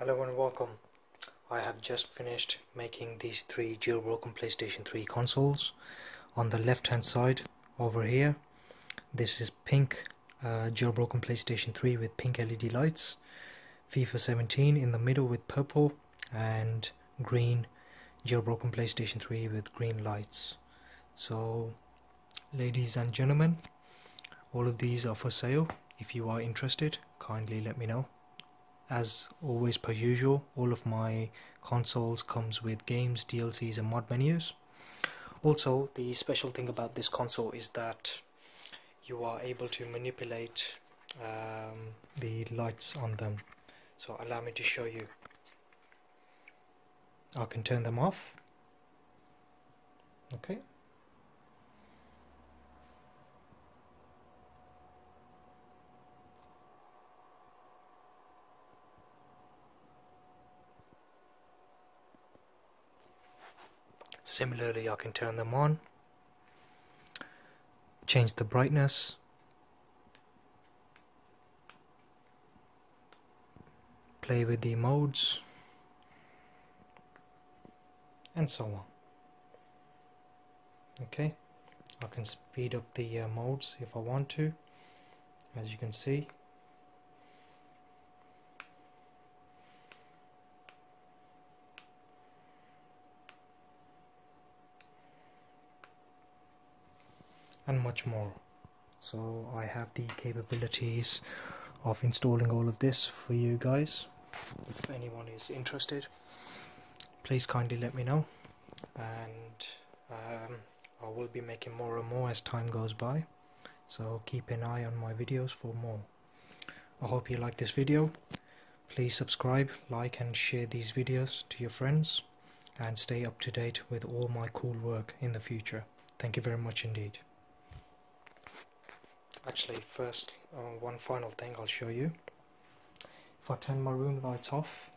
Hello and welcome. I have just finished making these three jailbroken PlayStation 3 consoles. On the left hand side over here, this is pink uh, jailbroken PlayStation 3 with pink LED lights. FIFA 17 in the middle with purple and green jailbroken PlayStation 3 with green lights. So, ladies and gentlemen, all of these are for sale. If you are interested, kindly let me know as always per usual all of my consoles comes with games DLCs and mod menus. Also the special thing about this console is that you are able to manipulate um, the lights on them. So allow me to show you. I can turn them off. Okay Similarly, I can turn them on, change the brightness, play with the modes, and so on. Okay, I can speed up the uh, modes if I want to, as you can see. And much more. So I have the capabilities of installing all of this for you guys. If anyone is interested please kindly let me know. And um, I will be making more and more as time goes by. So keep an eye on my videos for more. I hope you like this video. Please subscribe like and share these videos to your friends. And stay up to date with all my cool work in the future. Thank you very much indeed actually first uh, one final thing I'll show you. If I turn my room lights off